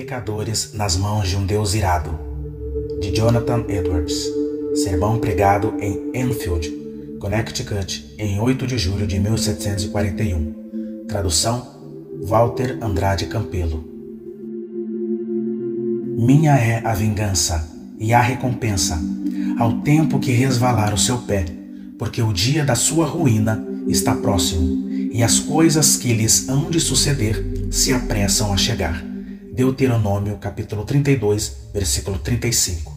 Pecadores nas mãos de um Deus irado, de Jonathan Edwards. Sermão pregado em Enfield, Connecticut, em 8 de julho de 1741. Tradução: Walter Andrade Campelo. Minha é a vingança e a recompensa, ao tempo que resvalar o seu pé, porque o dia da sua ruína está próximo, e as coisas que lhes hão de suceder se apressam a chegar. Deuteronômio capítulo 32, versículo 35.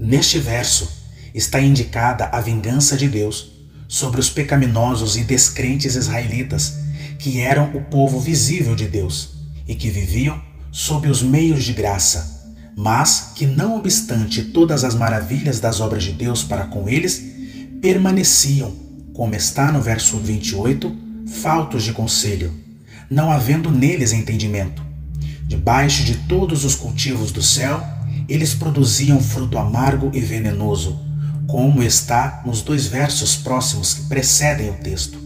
Neste verso está indicada a vingança de Deus sobre os pecaminosos e descrentes israelitas, que eram o povo visível de Deus e que viviam sob os meios de graça, mas que, não obstante todas as maravilhas das obras de Deus para com eles, permaneciam, como está no verso 28, faltos de conselho, não havendo neles entendimento Debaixo de todos os cultivos do céu, eles produziam fruto amargo e venenoso, como está nos dois versos próximos que precedem o texto.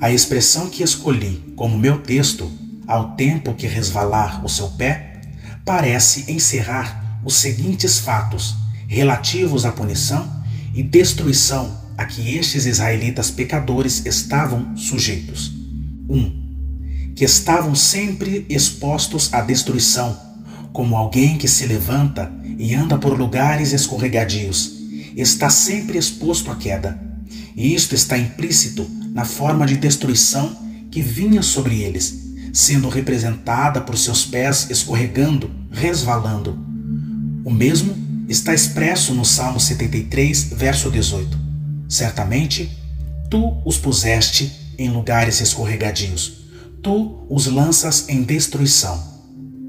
A expressão que escolhi como meu texto, ao tempo que resvalar o seu pé, parece encerrar os seguintes fatos relativos à punição e destruição a que estes israelitas pecadores estavam sujeitos. 1. Um, que estavam sempre expostos à destruição, como alguém que se levanta e anda por lugares escorregadios, está sempre exposto à queda. E isto está implícito na forma de destruição que vinha sobre eles, sendo representada por seus pés escorregando, resvalando. O mesmo está expresso no Salmo 73, verso 18. Certamente, tu os puseste em lugares escorregadios tu os lanças em destruição.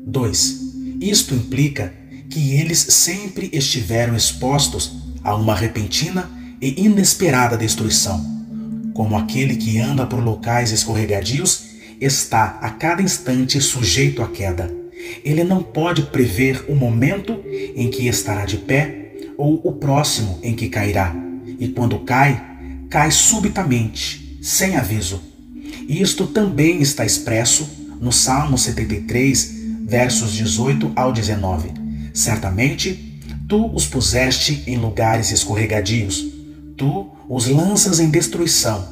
2. Isto implica que eles sempre estiveram expostos a uma repentina e inesperada destruição, como aquele que anda por locais escorregadios está a cada instante sujeito à queda. Ele não pode prever o momento em que estará de pé ou o próximo em que cairá, e quando cai, cai subitamente, sem aviso isto também está expresso no Salmo 73, versos 18 ao 19. Certamente, tu os puseste em lugares escorregadios, tu os lanças em destruição,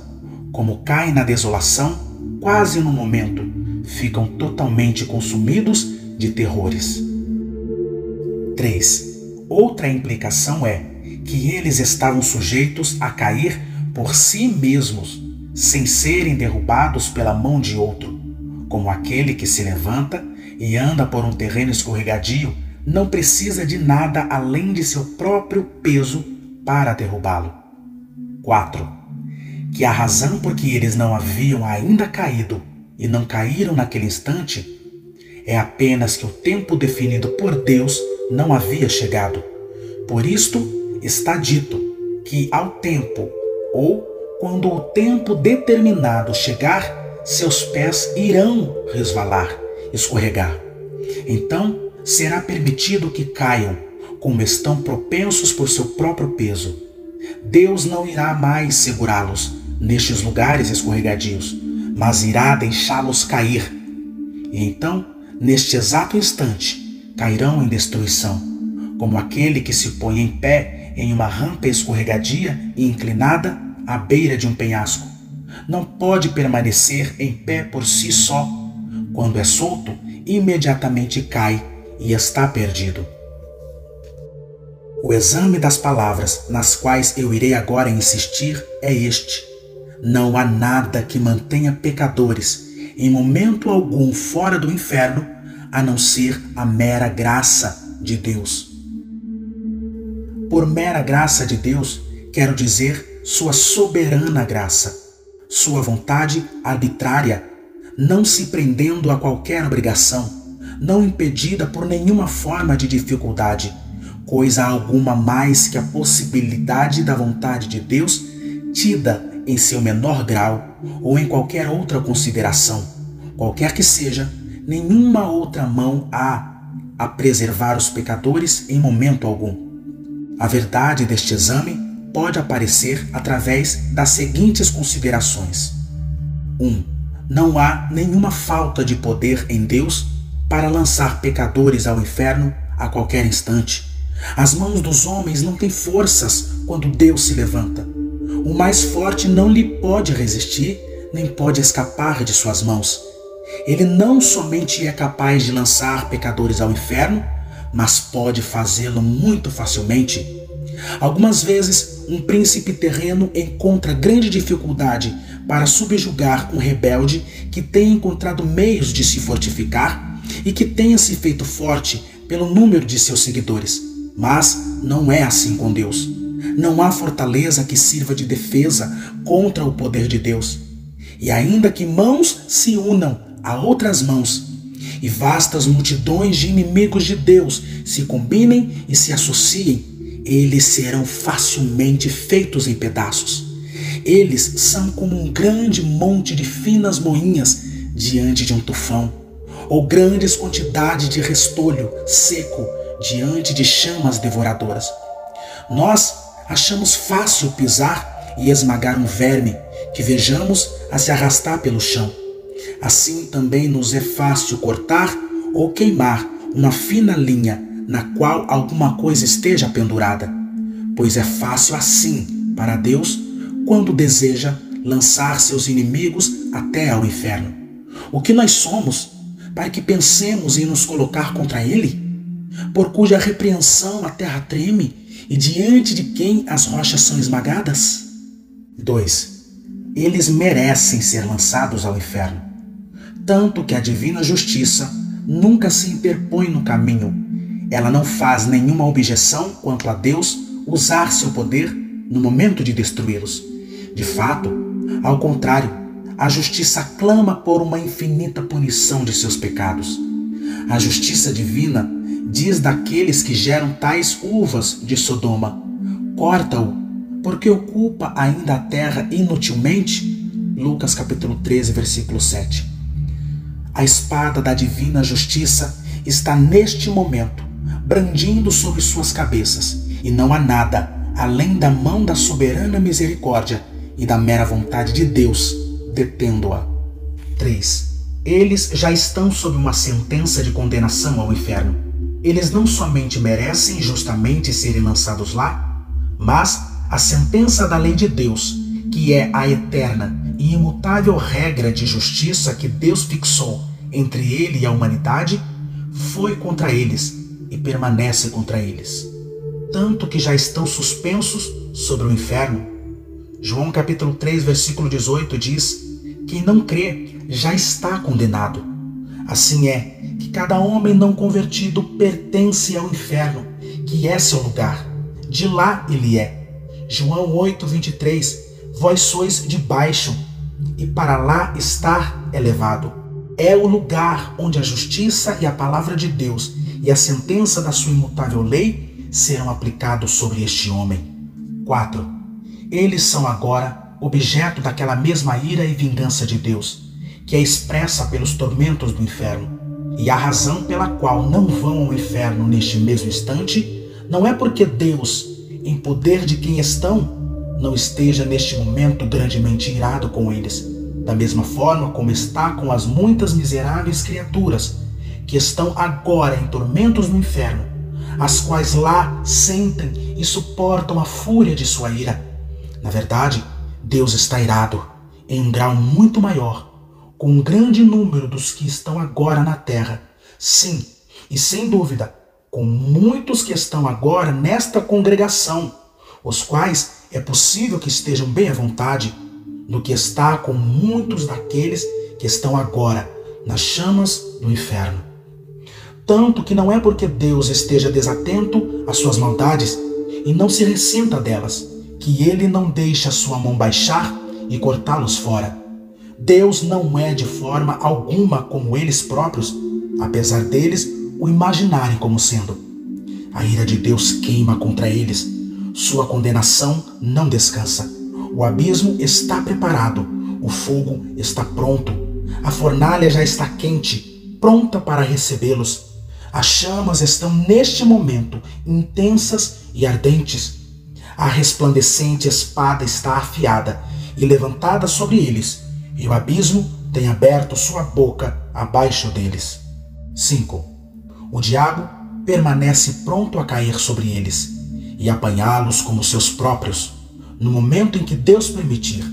como caem na desolação, quase no momento, ficam totalmente consumidos de terrores. 3. Outra implicação é que eles estavam sujeitos a cair por si mesmos sem serem derrubados pela mão de outro, como aquele que se levanta e anda por um terreno escorregadio não precisa de nada além de seu próprio peso para derrubá-lo. 4. Que a razão por que eles não haviam ainda caído e não caíram naquele instante é apenas que o tempo definido por Deus não havia chegado. Por isto está dito que ao tempo ou quando o tempo determinado chegar, seus pés irão resvalar, escorregar. Então será permitido que caiam, como estão propensos por seu próprio peso. Deus não irá mais segurá-los nestes lugares escorregadios, mas irá deixá-los cair. E então, neste exato instante, cairão em destruição, como aquele que se põe em pé em uma rampa escorregadia e inclinada à beira de um penhasco. Não pode permanecer em pé por si só. Quando é solto, imediatamente cai e está perdido. O exame das palavras nas quais eu irei agora insistir é este: não há nada que mantenha pecadores em momento algum fora do inferno a não ser a mera graça de Deus. Por mera graça de Deus, quero dizer sua soberana graça, sua vontade arbitrária, não se prendendo a qualquer obrigação, não impedida por nenhuma forma de dificuldade, coisa alguma mais que a possibilidade da vontade de Deus tida em seu menor grau ou em qualquer outra consideração, qualquer que seja, nenhuma outra mão há a preservar os pecadores em momento algum. A verdade deste exame pode aparecer através das seguintes considerações: 1. Um, não há nenhuma falta de poder em Deus para lançar pecadores ao inferno a qualquer instante. As mãos dos homens não têm forças quando Deus se levanta. O mais forte não lhe pode resistir, nem pode escapar de suas mãos. Ele não somente é capaz de lançar pecadores ao inferno, mas pode fazê-lo muito facilmente. Algumas vezes, um príncipe terreno encontra grande dificuldade para subjugar um rebelde que tenha encontrado meios de se fortificar e que tenha se feito forte pelo número de seus seguidores. Mas não é assim com Deus. Não há fortaleza que sirva de defesa contra o poder de Deus. E ainda que mãos se unam a outras mãos, e vastas multidões de inimigos de Deus se combinem e se associem, eles serão facilmente feitos em pedaços. Eles são como um grande monte de finas moinhas diante de um tufão, ou grandes quantidades de restolho seco diante de chamas devoradoras. Nós achamos fácil pisar e esmagar um verme que vejamos a se arrastar pelo chão. Assim também nos é fácil cortar ou queimar uma fina linha na qual alguma coisa esteja pendurada, pois é fácil assim para Deus quando deseja lançar seus inimigos até ao inferno. O que nós somos para que pensemos em nos colocar contra Ele? Por cuja repreensão a terra treme e diante de quem as rochas são esmagadas? 2. Eles merecem ser lançados ao inferno, tanto que a divina justiça nunca se interpõe no caminho. Ela não faz nenhuma objeção quanto a Deus usar seu poder no momento de destruí-los. De fato, ao contrário, a justiça clama por uma infinita punição de seus pecados. A justiça divina diz daqueles que geram tais uvas de Sodoma: corta-o, porque ocupa ainda a terra inutilmente. Lucas capítulo 13, versículo 7. A espada da divina justiça está neste momento brandindo sobre suas cabeças, e não há nada além da mão da soberana misericórdia e da mera vontade de Deus detendo-a. 3. Eles já estão sob uma sentença de condenação ao inferno eles não somente merecem justamente serem lançados lá, mas a sentença da lei de Deus, que é a eterna e imutável regra de justiça que Deus fixou entre ele e a humanidade, foi contra eles e permanece contra eles, tanto que já estão suspensos sobre o inferno. João capítulo 3, versículo 18 diz: Quem não crê já está condenado. Assim é que cada homem não convertido pertence ao inferno, que é seu lugar. De lá ele é. João 8, 23. Vós sois de baixo, e para lá estar elevado. É o lugar onde a justiça e a palavra de Deus e a sentença da sua imutável lei serão aplicados sobre este homem. 4. Eles são agora objeto daquela mesma ira e vingança de Deus, que é expressa pelos tormentos do inferno. E a razão pela qual não vão ao inferno neste mesmo instante não é porque Deus, em poder de quem estão, não esteja neste momento grandemente irado com eles, da mesma forma como está com as muitas miseráveis criaturas que estão agora em tormentos no inferno, as quais lá sentem e suportam a fúria de sua ira. Na verdade, Deus está irado em um grau muito maior com um grande número dos que estão agora na terra. Sim, e sem dúvida, com muitos que estão agora nesta congregação, os quais é possível que estejam bem à vontade, no que está com muitos daqueles que estão agora nas chamas do inferno. Tanto que não é porque Deus esteja desatento às suas maldades e não se ressenta delas, que ele não deixa sua mão baixar e cortá-los fora Deus não é de forma alguma como eles próprios, apesar deles o imaginarem como sendo. A ira de Deus queima contra eles. Sua condenação não descansa. O abismo está preparado. O fogo está pronto. A fornalha já está quente, pronta para recebê-los. As chamas estão neste momento intensas e ardentes. A resplandecente espada está afiada e levantada sobre eles e o abismo tem aberto sua boca abaixo deles. 5. O diabo permanece pronto a cair sobre eles e apanhá-los como seus próprios, no momento em que Deus permitir.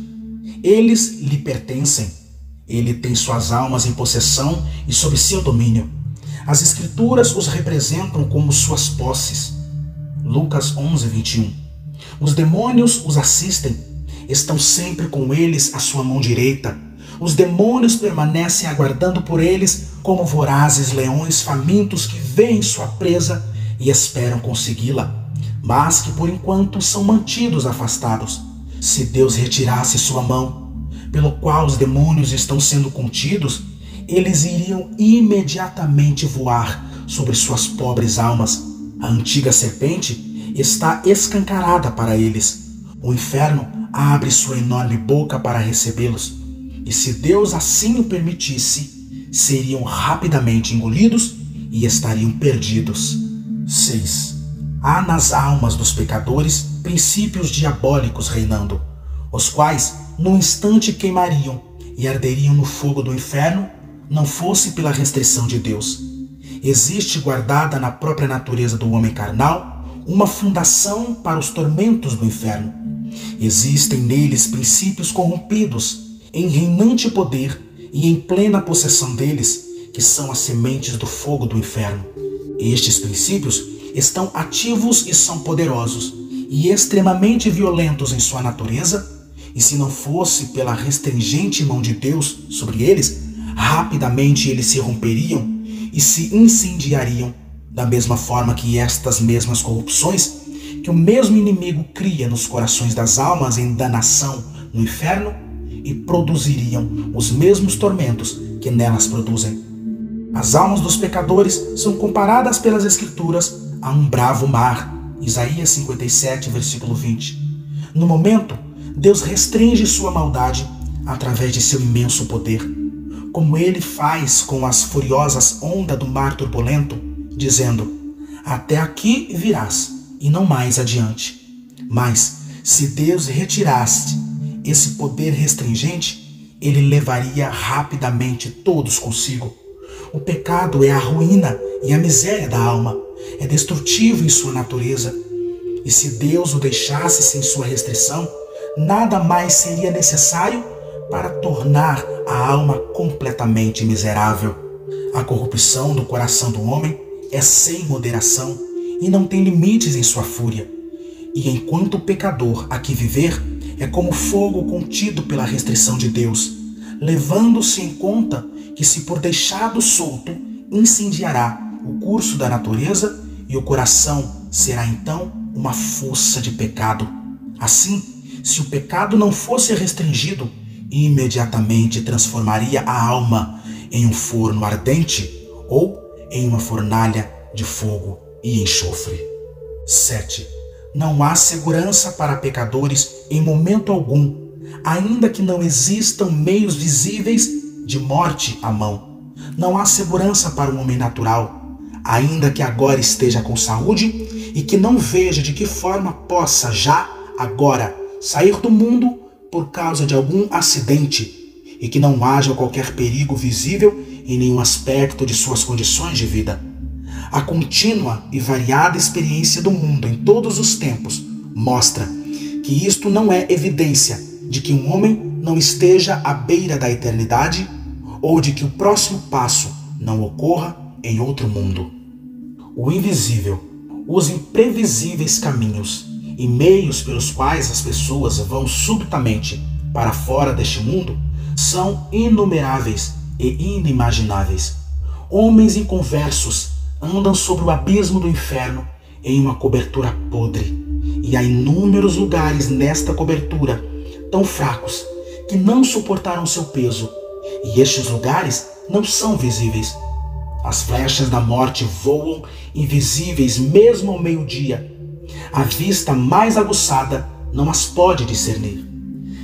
Eles lhe pertencem. Ele tem suas almas em possessão e sob seu domínio. As Escrituras os representam como suas posses. Lucas 11, 21. Os demônios os assistem, estão sempre com eles à sua mão direita. Os demônios permanecem aguardando por eles como vorazes leões famintos que veem sua presa e esperam consegui-la mas que por enquanto são mantidos afastados. Se Deus retirasse sua mão, pelo qual os demônios estão sendo contidos, eles iriam imediatamente voar sobre suas pobres almas. A antiga serpente está escancarada para eles. O inferno abre sua enorme boca para recebê-los. E se Deus assim o permitisse, seriam rapidamente engolidos e estariam perdidos. 6 há nas almas dos pecadores princípios diabólicos reinando, os quais num instante queimariam e arderiam no fogo do inferno, não fosse pela restrição de Deus. Existe guardada na própria natureza do homem carnal uma fundação para os tormentos do inferno. Existem neles princípios corrompidos, em reinante poder e em plena possessão deles, que são as sementes do fogo do inferno. Estes princípios estão ativos e são poderosos, e extremamente violentos em sua natureza, e se não fosse pela restringente mão de Deus sobre eles, rapidamente eles se romperiam e se incendiariam, da mesma forma que estas mesmas corrupções que o mesmo inimigo cria nos corações das almas em danação no inferno e produziriam os mesmos tormentos que nelas produzem. As almas dos pecadores são comparadas pelas Escrituras a um bravo mar. Isaías 57, versículo 20. No momento, Deus restringe sua maldade através de seu imenso poder, como ele faz com as furiosas ondas do mar turbulento, dizendo: Até aqui virás e não mais adiante. Mas, se Deus retirasse esse poder restringente, ele levaria rapidamente todos consigo. O pecado é a ruína e a miséria da alma é destrutivo em sua natureza. E se Deus o deixasse sem sua restrição, nada mais seria necessário para tornar a alma completamente miserável. A corrupção do coração do homem é sem moderação e não tem limites em sua fúria. E enquanto o pecador aqui viver, é como fogo contido pela restrição de Deus, levando-se em conta que, se por deixado solto, incendiará o curso da natureza e o coração será então uma força de pecado. Assim, se o pecado não fosse restringido, imediatamente transformaria a alma em um forno ardente ou em uma fornalha de fogo e enxofre. 7. Não há segurança para pecadores em momento algum, ainda que não existam meios visíveis de morte à mão. Não há segurança para o homem natural ainda que agora esteja com saúde e que não veja de que forma possa já agora sair do mundo por causa de algum acidente e que não haja qualquer perigo visível em nenhum aspecto de suas condições de vida. A contínua e variada experiência do mundo em todos os tempos mostra que isto não é evidência de que um homem não esteja à beira da eternidade ou de que o próximo passo não ocorra em outro mundo. O invisível, os imprevisíveis caminhos e meios pelos quais as pessoas vão subitamente para fora deste mundo são inumeráveis e inimagináveis. Homens inconversos andam sobre o abismo do inferno em uma cobertura podre, e há inúmeros lugares nesta cobertura tão fracos que não suportaram seu peso, e estes lugares não são visíveis as flechas da morte voam invisíveis mesmo ao meio-dia. A vista mais aguçada não as pode discernir.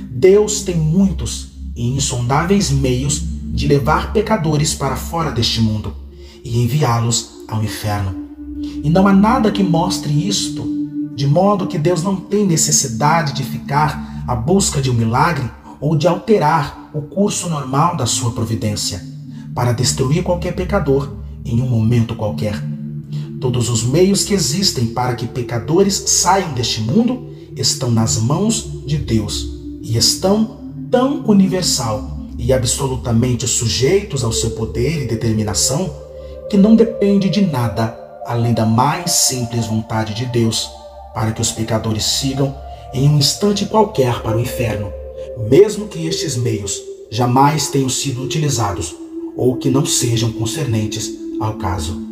Deus tem muitos e insondáveis meios de levar pecadores para fora deste mundo e enviá-los ao inferno. E não há nada que mostre isto, de modo que Deus não tem necessidade de ficar à busca de um milagre ou de alterar o curso normal da sua providência. Para destruir qualquer pecador, em um momento qualquer. Todos os meios que existem para que pecadores saiam deste mundo estão nas mãos de Deus e estão tão universal e absolutamente sujeitos ao seu poder e determinação que não depende de nada além da mais simples vontade de Deus para que os pecadores sigam em um instante qualquer para o inferno, mesmo que estes meios jamais tenham sido utilizados ou que não sejam concernentes ao caso.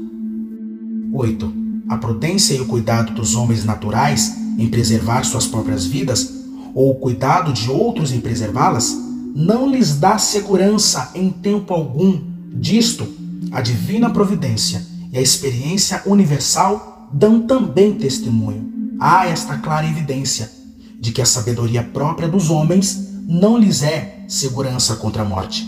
8. A prudência e o cuidado dos homens naturais em preservar suas próprias vidas, ou o cuidado de outros em preservá-las, não lhes dá segurança em tempo algum. Disto, a divina providência e a experiência universal dão também testemunho. Há esta clara evidência de que a sabedoria própria dos homens não lhes é segurança contra a morte.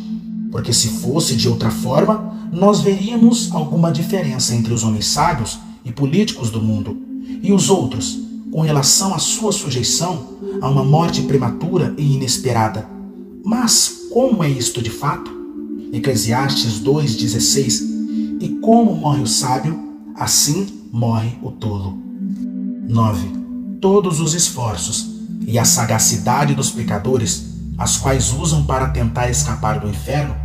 Porque se fosse de outra forma, nós veríamos alguma diferença entre os homens sábios e políticos do mundo e os outros com relação à sua sujeição a uma morte prematura e inesperada. Mas como é isto de fato? Eclesiastes 2,16 E como morre o sábio, assim morre o tolo. 9. Todos os esforços e a sagacidade dos pecadores, as quais usam para tentar escapar do inferno,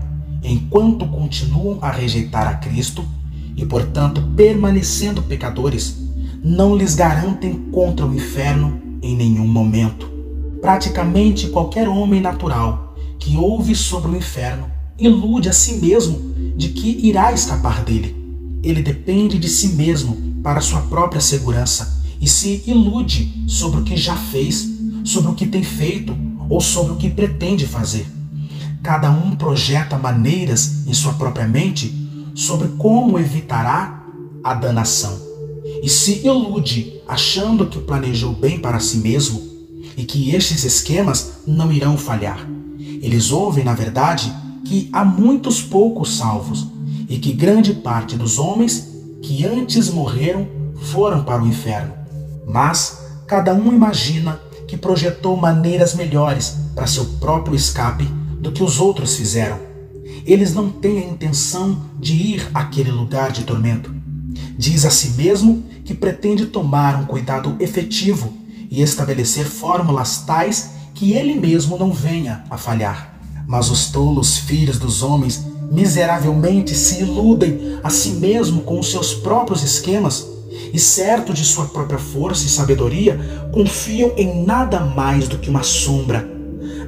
enquanto continuam a rejeitar a Cristo e, portanto, permanecendo pecadores, não lhes garantem contra o inferno em nenhum momento. Praticamente qualquer homem natural que ouve sobre o inferno ilude a si mesmo de que irá escapar dele. Ele depende de si mesmo para sua própria segurança e se ilude sobre o que já fez, sobre o que tem feito ou sobre o que pretende fazer. Cada um projeta maneiras em sua própria mente sobre como evitará a danação. E se ilude achando que planejou bem para si mesmo e que estes esquemas não irão falhar. Eles ouvem, na verdade, que há muitos poucos salvos e que grande parte dos homens que antes morreram foram para o inferno. Mas cada um imagina que projetou maneiras melhores para seu próprio escape do que os outros fizeram. Eles não têm a intenção de ir àquele lugar de tormento. Diz a si mesmo que pretende tomar um cuidado efetivo e estabelecer fórmulas tais que ele mesmo não venha a falhar. Mas os tolos filhos dos homens miseravelmente se iludem a si mesmo com os seus próprios esquemas e, certo de sua própria força e sabedoria, confiam em nada mais do que uma sombra.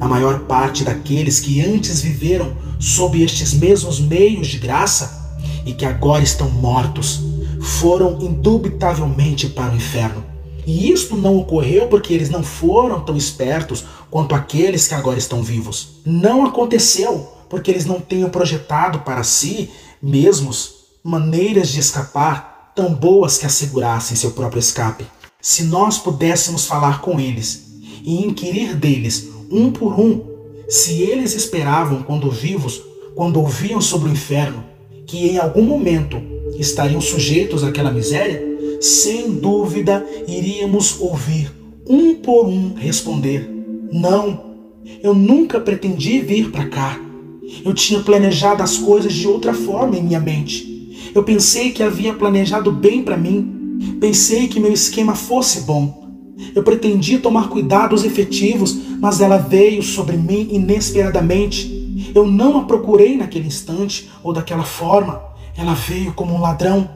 A maior parte daqueles que antes viveram sob estes mesmos meios de graça e que agora estão mortos foram indubitavelmente para o inferno. E isto não ocorreu porque eles não foram tão espertos quanto aqueles que agora estão vivos. Não aconteceu porque eles não tenham projetado para si mesmos maneiras de escapar tão boas que assegurassem seu próprio escape. Se nós pudéssemos falar com eles e inquirir deles, um por um, se eles esperavam quando vivos, quando ouviam sobre o inferno, que em algum momento estariam sujeitos àquela miséria, sem dúvida iríamos ouvir um por um responder: Não, eu nunca pretendi vir para cá. Eu tinha planejado as coisas de outra forma em minha mente. Eu pensei que havia planejado bem para mim. Pensei que meu esquema fosse bom. Eu pretendi tomar cuidados efetivos, mas ela veio sobre mim inesperadamente. Eu não a procurei naquele instante ou daquela forma. Ela veio como um ladrão.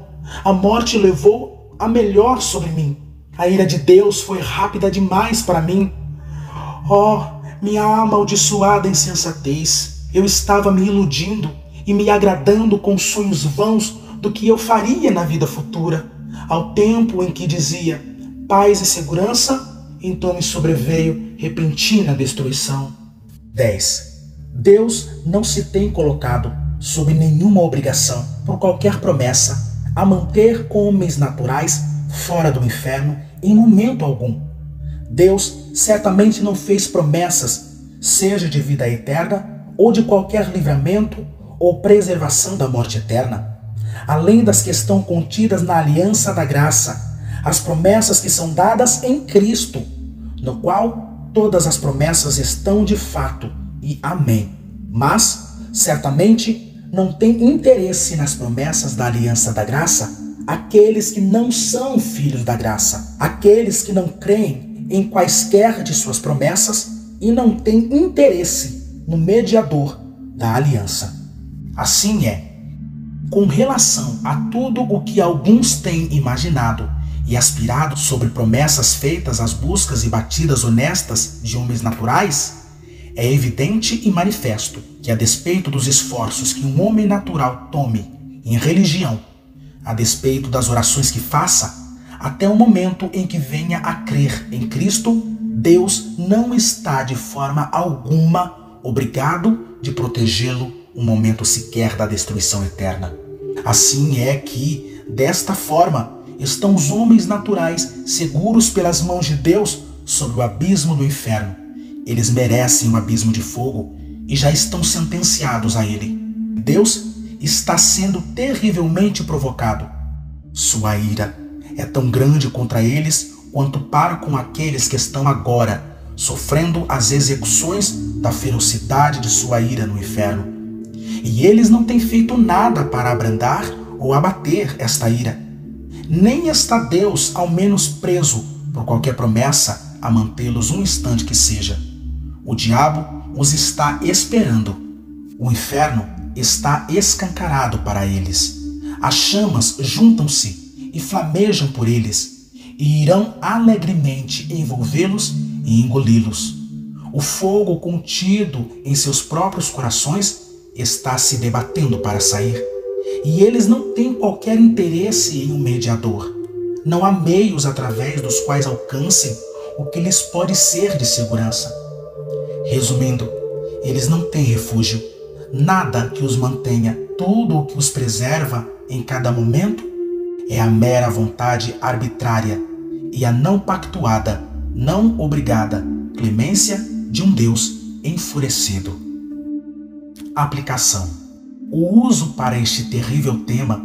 A morte levou a melhor sobre mim. A ira de Deus foi rápida demais para mim. Oh, minha amaldiçoada insensatez! Eu estava me iludindo e me agradando com sonhos vãos do que eu faria na vida futura, ao tempo em que dizia paz e segurança, então me sobreveio repentina destruição. 10. Deus não se tem colocado sob nenhuma obrigação, por qualquer promessa, a manter homens naturais fora do inferno em momento algum. Deus certamente não fez promessas, seja de vida eterna ou de qualquer livramento ou preservação da morte eterna além das que estão contidas na aliança da graça, as promessas que são dadas em Cristo, no qual todas as promessas estão de fato e amém. Mas, certamente, não têm interesse nas promessas da aliança da graça? Aqueles que não são filhos da graça, aqueles que não creem em quaisquer de suas promessas e não têm interesse no mediador da aliança. Assim é, com relação a tudo o que alguns têm imaginado e aspirado sobre promessas feitas às buscas e batidas honestas de homens naturais, é evidente e manifesto que, a despeito dos esforços que um homem natural tome em religião, a despeito das orações que faça, até o momento em que venha a crer em Cristo, Deus não está de forma alguma obrigado de protegê-lo um momento sequer da destruição eterna. Assim é que, desta forma, estão os homens naturais seguros pelas mãos de Deus sobre o abismo do inferno eles merecem um abismo de fogo e já estão sentenciados a ele. Deus está sendo terrivelmente provocado. Sua ira é tão grande contra eles quanto para com aqueles que estão agora sofrendo as execuções da ferocidade de sua ira no inferno. E eles não têm feito nada para abrandar ou abater esta ira. Nem está Deus ao menos preso por qualquer promessa a mantê-los um instante que seja. O diabo os está esperando. O inferno está escancarado para eles. As chamas juntam-se e flamejam por eles, e irão alegremente envolvê-los e engoli-los. O fogo contido em seus próprios corações está se debatendo para sair, e eles não têm qualquer interesse em um mediador. Não há meios através dos quais alcancem o que lhes pode ser de segurança. Resumindo, eles não têm refúgio, nada que os mantenha, tudo o que os preserva em cada momento é a mera vontade arbitrária e a não pactuada, não obrigada clemência de um Deus enfurecido. Aplicação: O uso para este terrível tema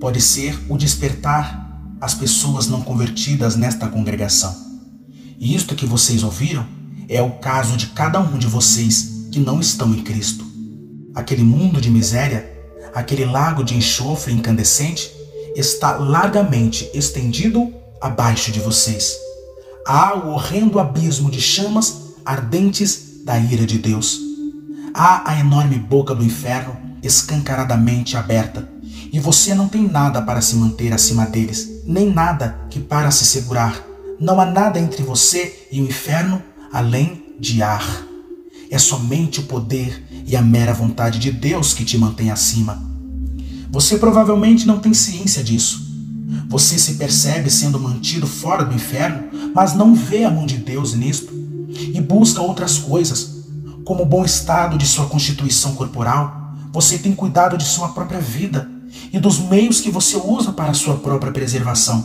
pode ser o despertar as pessoas não convertidas nesta congregação. E isto que vocês ouviram é o caso de cada um de vocês que não estão em Cristo. Aquele mundo de miséria, aquele lago de enxofre incandescente, está largamente estendido abaixo de vocês. Há o horrendo abismo de chamas ardentes da ira de Deus. Há a enorme boca do inferno escancaradamente aberta, e você não tem nada para se manter acima deles, nem nada que para se segurar. Não há nada entre você e o inferno além de ar. É somente o poder e a mera vontade de Deus que te mantém acima. Você provavelmente não tem ciência disso. Você se percebe sendo mantido fora do inferno, mas não vê a mão de Deus nisto e busca outras coisas, como o bom estado de sua constituição corporal. Você tem cuidado de sua própria vida e dos meios que você usa para sua própria preservação.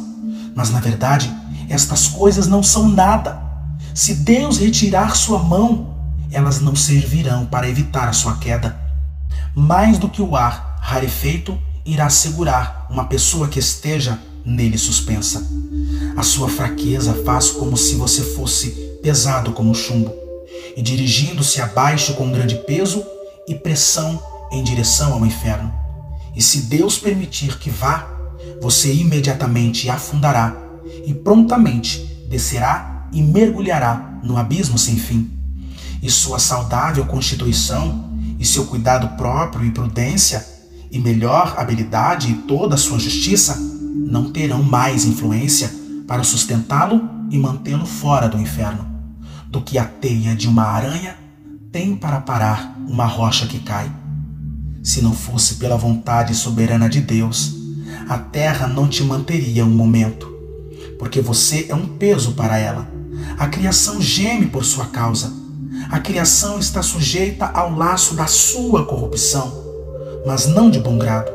Mas na verdade, estas coisas não são nada se Deus retirar sua mão, elas não servirão para evitar a sua queda. Mais do que o ar rarefeito irá segurar uma pessoa que esteja nele suspensa. A sua fraqueza faz como se você fosse pesado como chumbo, e dirigindo-se abaixo com grande peso e pressão em direção ao inferno. E se Deus permitir que vá, você imediatamente afundará e prontamente descerá e mergulhará no abismo sem fim. E sua saudável constituição, e seu cuidado próprio e prudência, e melhor habilidade e toda a sua justiça não terão mais influência para sustentá-lo e mantê-lo fora do inferno, do que a teia de uma aranha tem para parar uma rocha que cai. Se não fosse pela vontade soberana de Deus, a terra não te manteria um momento, porque você é um peso para ela a criação geme por sua causa. A criação está sujeita ao laço da sua corrupção, mas não de bom grado.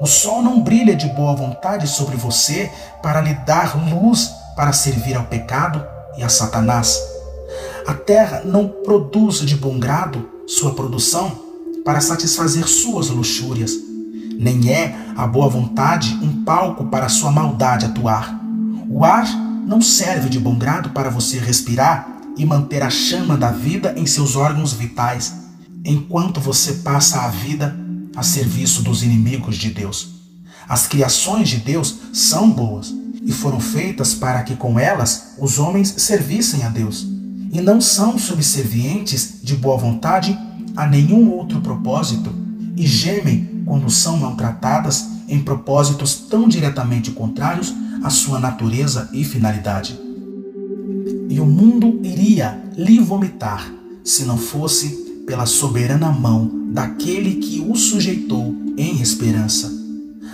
O sol não brilha de boa vontade sobre você para lhe dar luz para servir ao pecado e a Satanás. A terra não produz de bom grado sua produção para satisfazer suas luxúrias, nem é a boa vontade um palco para sua maldade atuar. O ar não serve de bom grado para você respirar e manter a chama da vida em seus órgãos vitais, enquanto você passa a vida a serviço dos inimigos de Deus. As criações de Deus são boas e foram feitas para que com elas os homens servissem a Deus, e não são subservientes de boa vontade a nenhum outro propósito, e gemem quando são maltratadas em propósitos tão diretamente contrários à sua natureza e finalidade. E o mundo iria lhe vomitar se não fosse pela soberana mão daquele que o sujeitou em esperança.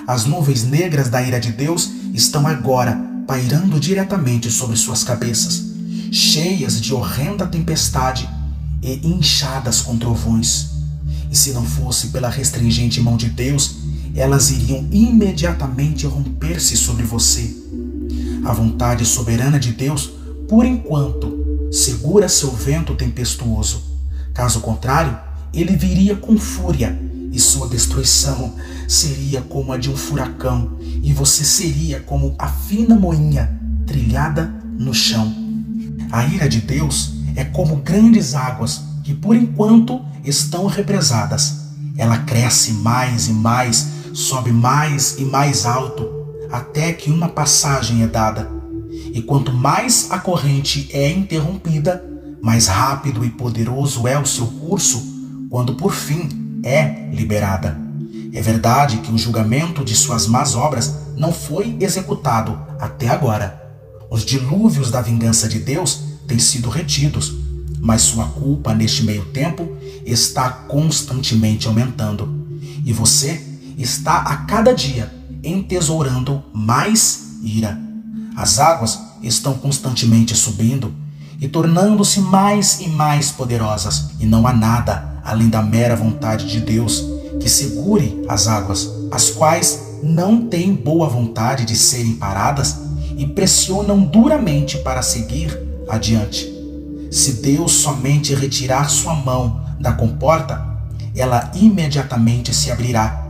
As nuvens negras da ira de Deus estão agora pairando diretamente sobre suas cabeças, cheias de horrenda tempestade e inchadas com trovões. E se não fosse pela restringente mão de Deus, elas iriam imediatamente romper-se sobre você. A vontade soberana de Deus, por enquanto, segura seu vento tempestuoso. Caso contrário, ele viria com fúria e sua destruição seria como a de um furacão, e você seria como a fina moinha trilhada no chão. A ira de Deus é como grandes águas que por enquanto estão represadas. Ela cresce mais e mais, sobe mais e mais alto, até que uma passagem é dada. E quanto mais a corrente é interrompida, mais rápido e poderoso é o seu curso, quando por fim é liberada. É verdade que o julgamento de suas más obras não foi executado até agora. Os dilúvios da vingança de Deus têm sido retidos, mas sua culpa neste meio tempo está constantemente aumentando. E você está a cada dia entesourando mais ira. As águas estão constantemente subindo e tornando-se mais e mais poderosas, e não há nada além da mera vontade de Deus que segure as águas, as quais não têm boa vontade de serem paradas e pressionam duramente para seguir adiante. Se Deus somente retirar sua mão da comporta, ela imediatamente se abrirá,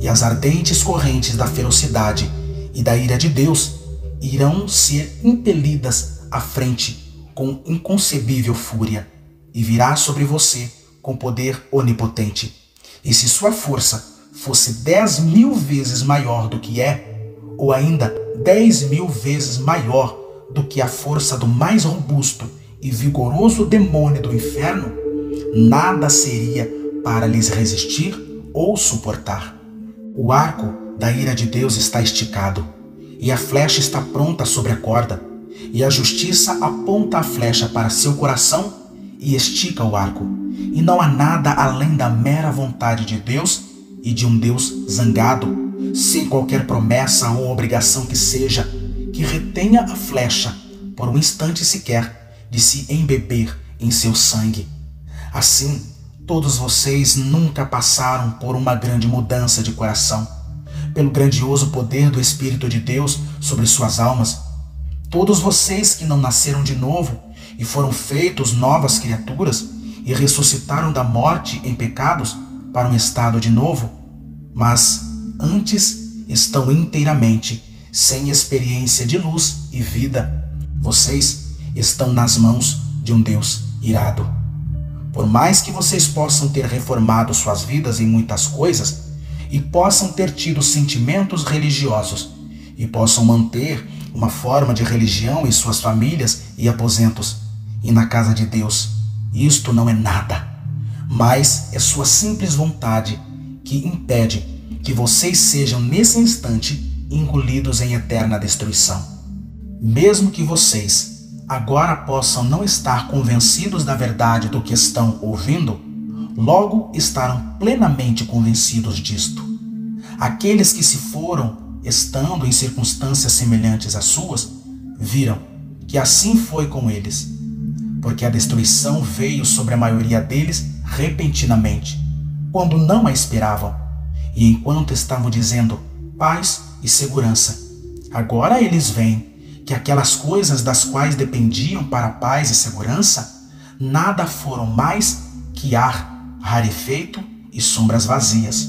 e as ardentes correntes da ferocidade e da ira de Deus irão ser impelidas à frente com inconcebível fúria, e virá sobre você com poder onipotente. E se sua força fosse dez mil vezes maior do que é, ou ainda dez mil vezes maior do que a força do mais robusto e vigoroso demônio do inferno, nada seria para lhes resistir ou suportar. O arco da ira de Deus está esticado, e a flecha está pronta sobre a corda, e a justiça aponta a flecha para seu coração e estica o arco. E não há nada além da mera vontade de Deus e de um Deus zangado, sem qualquer promessa ou obrigação que seja, que retenha a flecha por um instante sequer de se embeber em seu sangue. Assim, todos vocês nunca passaram por uma grande mudança de coração, pelo grandioso poder do Espírito de Deus sobre suas almas. Todos vocês que não nasceram de novo e foram feitos novas criaturas e ressuscitaram da morte em pecados para um estado de novo, mas antes estão inteiramente sem experiência de luz e vida. Vocês estão nas mãos de um Deus irado. Por mais que vocês possam ter reformado suas vidas em muitas coisas e possam ter tido sentimentos religiosos e possam manter uma forma de religião em suas famílias e aposentos e na casa de Deus, isto não é nada, mas é sua simples vontade que impede que vocês sejam nesse instante engolidos em eterna destruição. Mesmo que vocês agora possam não estar convencidos da verdade do que estão ouvindo, logo estarão plenamente convencidos disto. Aqueles que se foram, estando em circunstâncias semelhantes às suas, viram que assim foi com eles, porque a destruição veio sobre a maioria deles repentinamente, quando não a esperavam, e enquanto estavam dizendo paz e segurança, agora eles veem que aquelas coisas das quais dependiam para paz e segurança nada foram mais que ar rarefeito e sombras vazias.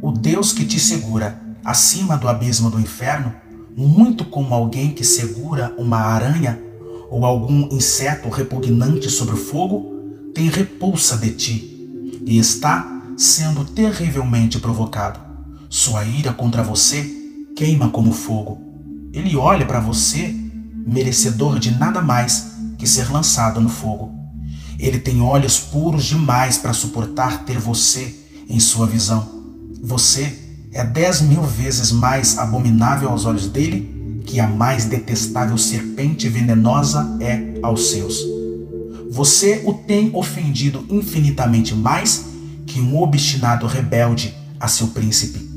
O Deus que te segura acima do abismo do inferno, muito como alguém que segura uma aranha ou algum inseto repugnante sobre o fogo, tem repulsa de ti e está sendo terrivelmente provocado. Sua ira contra você queima como fogo. Ele olha para você, merecedor de nada mais que ser lançado no fogo. Ele tem olhos puros demais para suportar ter você em sua visão. Você é dez mil vezes mais abominável aos olhos dele que a mais detestável serpente venenosa é aos seus. Você o tem ofendido infinitamente mais que um obstinado rebelde a seu príncipe.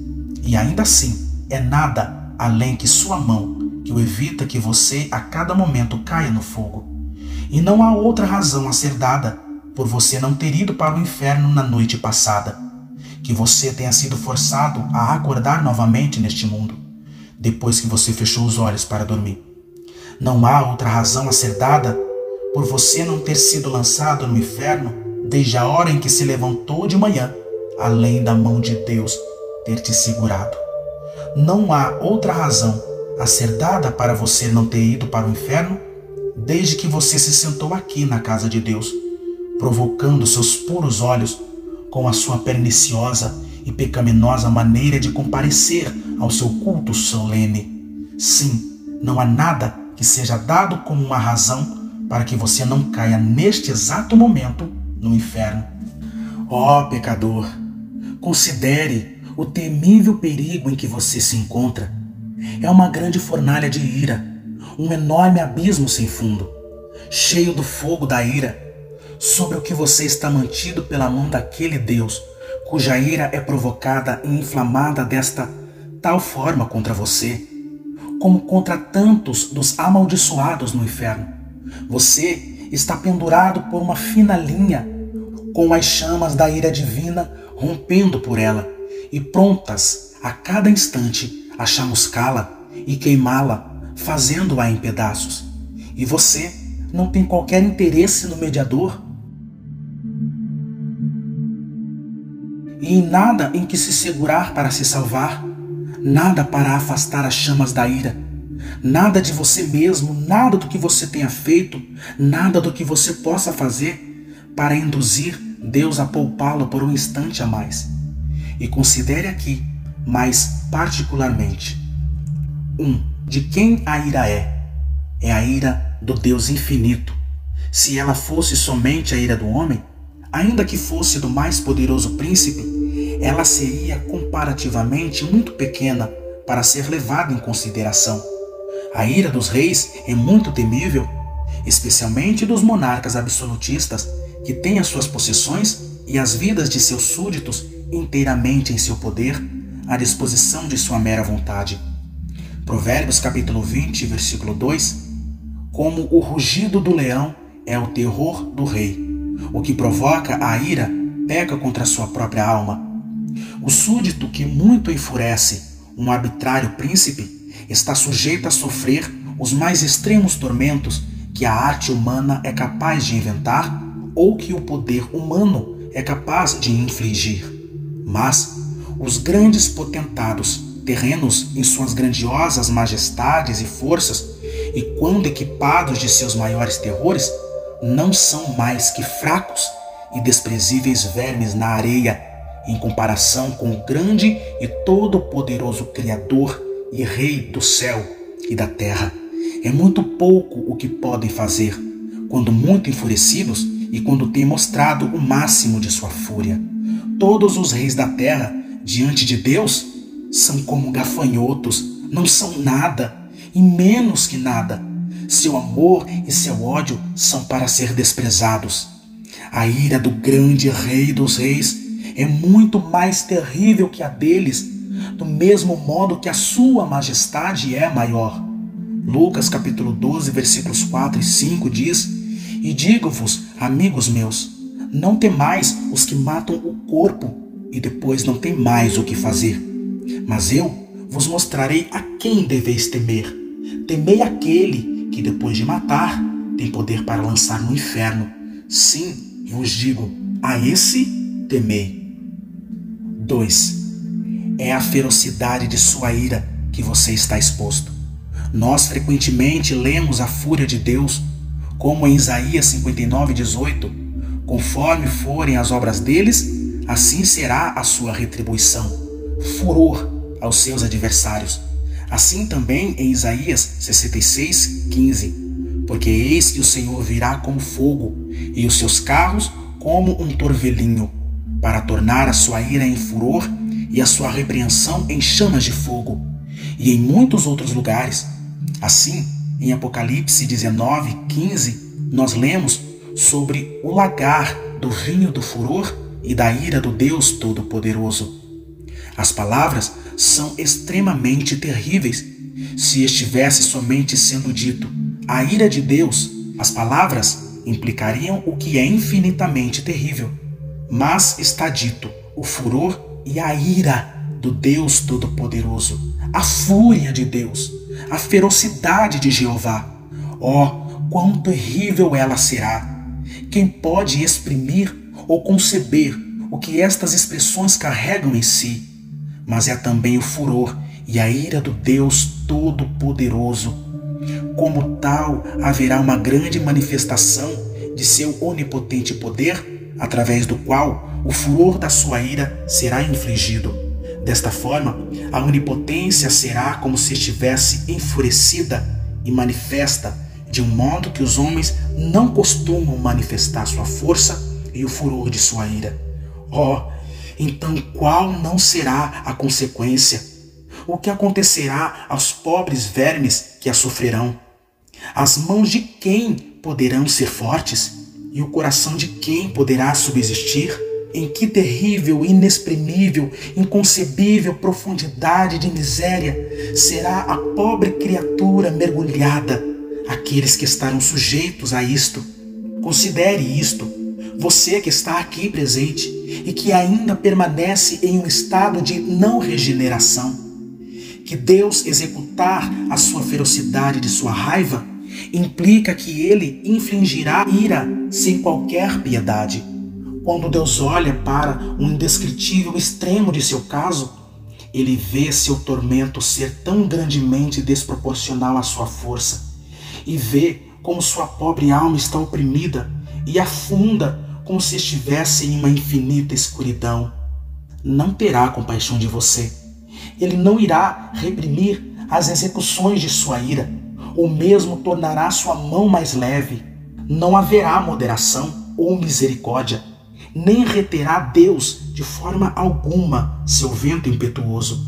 E ainda assim, é nada além que sua mão que o evita que você a cada momento caia no fogo. E não há outra razão a ser dada por você não ter ido para o inferno na noite passada, que você tenha sido forçado a acordar novamente neste mundo, depois que você fechou os olhos para dormir. Não há outra razão a ser dada por você não ter sido lançado no inferno desde a hora em que se levantou de manhã, além da mão de Deus ter te segurado. Não há outra razão a ser dada para você não ter ido para o inferno desde que você se sentou aqui na casa de Deus, provocando seus puros olhos com a sua perniciosa e pecaminosa maneira de comparecer ao seu culto solene. Sim, não há nada que seja dado como uma razão para que você não caia neste exato momento no inferno. Ó oh, pecador, considere o temível perigo em que você se encontra. É uma grande fornalha de ira, um enorme abismo sem fundo, cheio do fogo da ira, sobre o que você está mantido pela mão daquele Deus, cuja ira é provocada e inflamada desta tal forma contra você, como contra tantos dos amaldiçoados no inferno. Você está pendurado por uma fina linha, com as chamas da ira divina rompendo por ela e prontas a cada instante a chamuscá-la e queimá-la, fazendo-a em pedaços. E você não tem qualquer interesse no mediador? E em nada em que se segurar para se salvar, nada para afastar as chamas da ira nada de você mesmo, nada do que você tenha feito, nada do que você possa fazer para induzir Deus a poupá-lo por um instante a mais. E considere aqui, mais particularmente, um, de quem a ira é? É a ira do Deus infinito. Se ela fosse somente a ira do homem, ainda que fosse do mais poderoso príncipe, ela seria comparativamente muito pequena para ser levada em consideração. A ira dos reis é muito temível, especialmente dos monarcas absolutistas que têm as suas possessões e as vidas de seus súditos inteiramente em seu poder, à disposição de sua mera vontade. Provérbios capítulo 20, versículo 2: Como o rugido do leão é o terror do rei, o que provoca a ira peca contra sua própria alma. O súdito que muito enfurece um arbitrário príncipe está sujeita a sofrer os mais extremos tormentos que a arte humana é capaz de inventar ou que o poder humano é capaz de infligir. Mas os grandes potentados, terrenos em suas grandiosas majestades e forças, e quando equipados de seus maiores terrores, não são mais que fracos e desprezíveis vermes na areia, em comparação com o grande e todo-poderoso Criador e Rei do céu e da terra. É muito pouco o que podem fazer, quando muito enfurecidos e quando têm mostrado o máximo de sua fúria. Todos os reis da terra, diante de Deus, são como gafanhotos, não são nada e menos que nada. Seu amor e seu ódio são para ser desprezados. A ira do grande Rei dos Reis é muito mais terrível que a deles do mesmo modo que a sua majestade é maior. Lucas capítulo 12, versículos 4 e 5 diz: E digo-vos, amigos meus, não temais os que matam o corpo e depois não tem mais o que fazer. Mas eu vos mostrarei a quem deveis temer. Temei aquele que depois de matar tem poder para lançar no inferno. Sim, eu vos digo, a esse temei. 2 é a ferocidade de sua ira que você está exposto. Nós frequentemente lemos a fúria de Deus, como em Isaías 59, 18: Conforme forem as obras deles, assim será a sua retribuição. Furor aos seus adversários. Assim também em Isaías 66, 15. Porque eis que o Senhor virá como fogo, e os seus carros como um torvelinho, para tornar a sua ira em furor e a sua repreensão em chamas de fogo. E em muitos outros lugares. Assim, em Apocalipse 19, 15, nós lemos sobre o lagar do vinho do furor e da ira do Deus Todo-Poderoso. As palavras são extremamente terríveis. Se estivesse somente sendo dito a ira de Deus, as palavras implicariam o que é infinitamente terrível. Mas está dito o furor e a ira do Deus Todo-Poderoso, a fúria de Deus, a ferocidade de Jeová. Oh, quão terrível ela será! Quem pode exprimir ou conceber o que estas expressões carregam em si? Mas é também o furor e a ira do Deus Todo-Poderoso. Como tal, haverá uma grande manifestação de seu onipotente poder, através do qual o furor da sua ira será infligido. Desta forma, a onipotência será como se estivesse enfurecida e manifesta de um modo que os homens não costumam manifestar sua força e o furor de sua ira. Oh, então qual não será a consequência? O que acontecerá aos pobres vermes que a sofrerão? As mãos de quem poderão ser fortes? E o coração de quem poderá subsistir? Em que terrível, inexprimível, inconcebível profundidade de miséria será a pobre criatura mergulhada? Aqueles que estarão sujeitos a isto. Considere isto, você que está aqui presente e que ainda permanece em um estado de não regeneração. Que Deus executar a sua ferocidade de sua raiva implica que ele infligirá ira sem qualquer piedade. Quando Deus olha para um indescritível extremo de seu caso, ele vê seu tormento ser tão grandemente desproporcional à sua força e vê como sua pobre alma está oprimida e afunda como se estivesse em uma infinita escuridão. Não terá compaixão de você. Ele não irá reprimir as execuções de sua ira, ou mesmo tornará sua mão mais leve. Não haverá moderação ou misericórdia, nem reterá Deus de forma alguma seu vento impetuoso.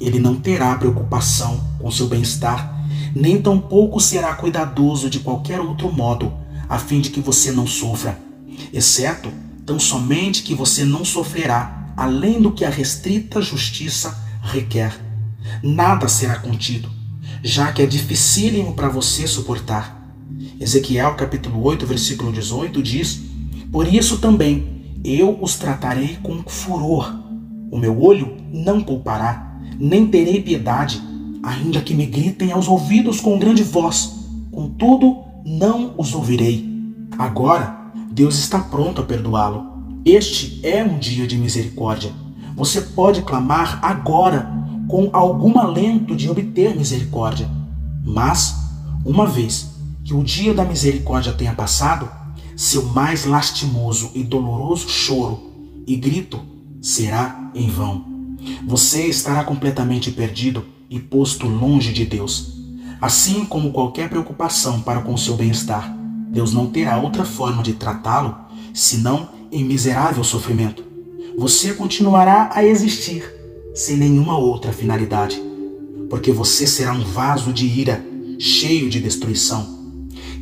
Ele não terá preocupação com seu bem-estar nem tampouco será cuidadoso de qualquer outro modo, a fim de que você não sofra, exceto tão somente que você não sofrerá além do que a restrita justiça requer. Nada será contido, já que é dificílimo para você suportar. Ezequiel capítulo 8, versículo 18 diz: Por isso também eu os tratarei com furor. O meu olho não poupará, nem terei piedade ainda que me gritem aos ouvidos com grande voz, contudo não os ouvirei. Agora, Deus está pronto a perdoá-lo. Este é um dia de misericórdia. Você pode clamar agora com algum alento de obter misericórdia. Mas, uma vez que o dia da misericórdia tenha passado, seu mais lastimoso e doloroso choro e grito será em vão. Você estará completamente perdido e posto longe de Deus. Assim como qualquer preocupação para com seu bem-estar, Deus não terá outra forma de tratá-lo senão em miserável sofrimento. Você continuará a existir sem nenhuma outra finalidade, porque você será um vaso de ira cheio de destruição.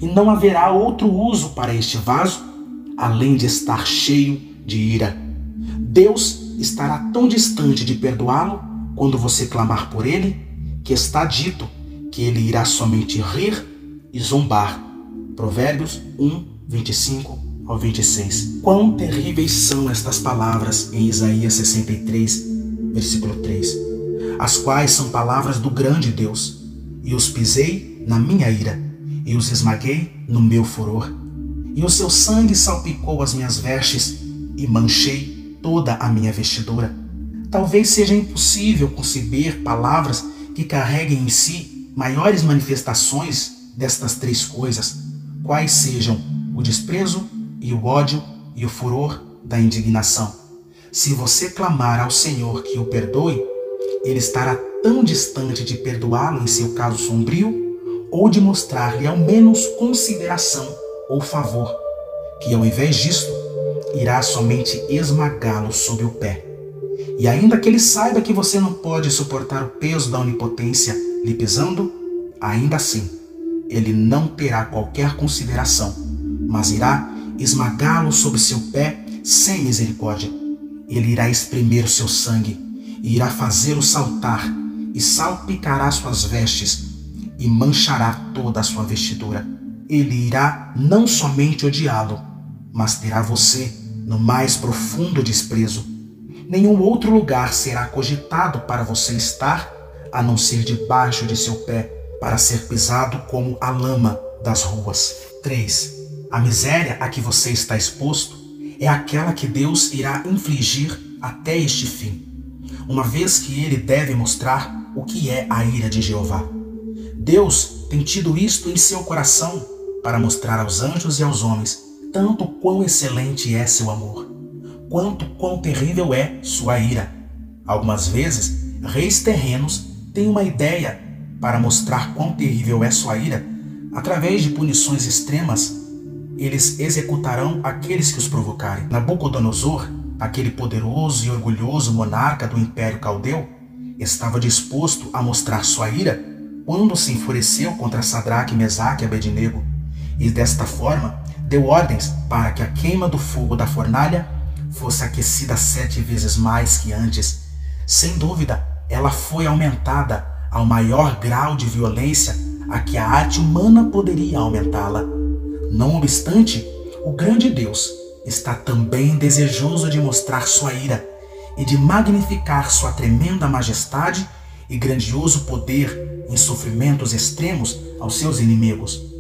E não haverá outro uso para este vaso além de estar cheio de ira. Deus estará tão distante de perdoá-lo quando você clamar por ele, que está dito que ele irá somente rir e zombar. Provérbios 1, 25 ao 26. Quão terríveis são estas palavras em Isaías 63, versículo 3, as quais são palavras do grande Deus, e os pisei na minha ira, e os esmaguei no meu furor. E o seu sangue salpicou as minhas vestes, e manchei toda a minha vestidura Talvez seja impossível conceber palavras que carreguem em si maiores manifestações destas três coisas, quais sejam o desprezo e o ódio e o furor da indignação. se você clamar ao Senhor que o perdoe, ele estará tão distante de perdoá-lo em seu caso sombrio ou de mostrar-lhe ao menos consideração ou favor, que ao invés disto, irá somente esmagá-lo sob o pé. E ainda que ele saiba que você não pode suportar o peso da onipotência lhe pisando, ainda assim, ele não terá qualquer consideração, mas irá esmagá-lo sob seu pé sem misericórdia. Ele irá espremer o seu sangue e irá fazê-lo saltar e salpicará suas vestes e manchará toda a sua vestidura. Ele irá não somente odiá-lo, mas terá você no mais profundo desprezo. Nenhum outro lugar será cogitado para você estar a não ser debaixo de seu pé, para ser pisado como a lama das ruas. 3. A miséria a que você está exposto é aquela que Deus irá infligir até este fim, uma vez que ele deve mostrar o que é a ira de Jeová. Deus tem tido isto em seu coração para mostrar aos anjos e aos homens tanto quão excelente é seu amor, quanto quão terrível é sua ira. Algumas vezes, reis terrenos têm uma ideia para mostrar quão terrível é sua ira. Através de punições extremas, eles executarão aqueles que os provocarem. Nabucodonosor, aquele poderoso e orgulhoso monarca do Império Caldeu, estava disposto a mostrar sua ira quando se enfureceu contra Sadraque, Mesaque e Abednego, e desta forma deu ordens para que a queima do fogo da fornalha fosse aquecida sete vezes mais que antes. Sem dúvida, ela foi aumentada ao maior grau de violência a que a arte humana poderia aumentá-la. Não obstante, o grande Deus está também desejoso de mostrar sua ira e de magnificar sua tremenda majestade e grandioso poder em sofrimentos extremos aos seus inimigos.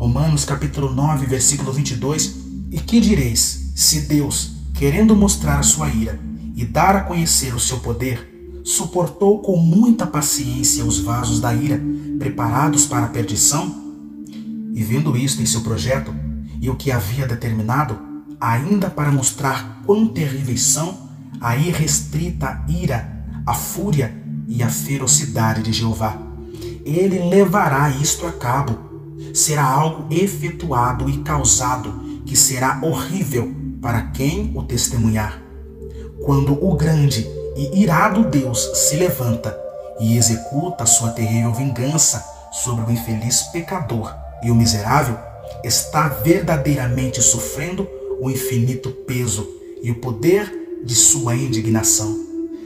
Romanos capítulo 9, versículo 22. E que direis se Deus, querendo mostrar a sua ira e dar a conhecer o seu poder, suportou com muita paciência os vasos da ira preparados para a perdição? E vendo isto em seu projeto e o que havia determinado, ainda para mostrar quão terríveis são a irrestrita ira, a fúria e a ferocidade de Jeová. Ele levará isto a cabo. Será algo efetuado e causado que será horrível para quem o testemunhar. Quando o grande e irado Deus se levanta e executa sua terrível vingança sobre o infeliz pecador e o miserável, está verdadeiramente sofrendo o infinito peso e o poder de sua indignação.